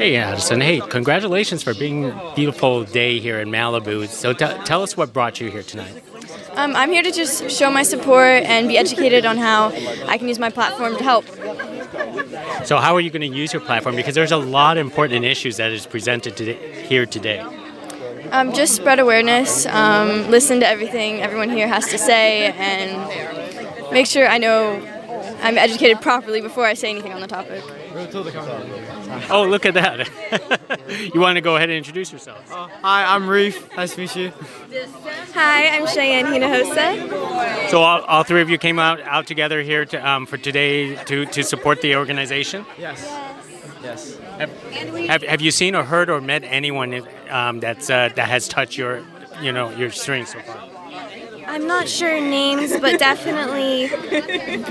Hey, Addison. Hey, congratulations for being a beautiful day here in Malibu. So t- tell us what brought you here tonight. Um, I'm here to just show my support and be educated on how I can use my platform to help. So how are you going to use your platform? Because there's a lot of important issues that is presented to here today. Um, just spread awareness, um, listen to everything everyone here has to say, and make sure I know I'm educated properly before I say anything on the topic. Oh, look at that. you want to go ahead and introduce yourself? Hi, I'm Reif. Nice to meet you. Hi, I'm Cheyanne Hinojosa. So all, all three of you came out, out together here to, um, for today to, to support the organization? Yes. Yes. Have, have, have you seen or heard or met anyone um, that's, uh, that has touched your, you know, your strengths so far? I'm not sure names, but definitely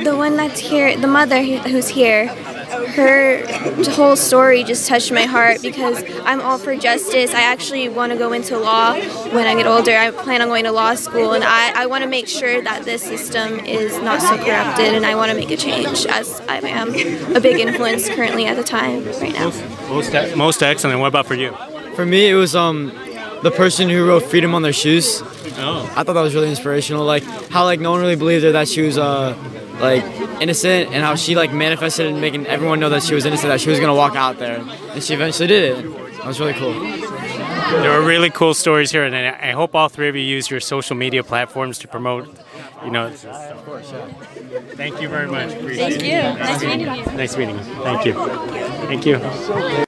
the one that's here, the mother who's here, her whole story just touched my heart because I'm all for justice. I actually want to go into law when I get older. I plan on going to law school, and I, I want to make sure that this system is not so corrupted, and I want to make a change as I am a big influence currently at the time right now. Most, most excellent. What about for you? For me, it was um the person who wrote "Freedom" on their shoes. Oh. I thought that was really inspirational. Like how like no one really believed her that she was uh like innocent, and how she like manifested and making everyone know that she was innocent, that she was gonna walk out there, and she eventually did it. That was really cool. There are really cool stories here, and I hope all three of you use your social media platforms to promote. You know. Of course, yeah. Thank you very much. Appreciate Thank you. it. Nice meeting you. Nice meeting you. Thank you. Thank you.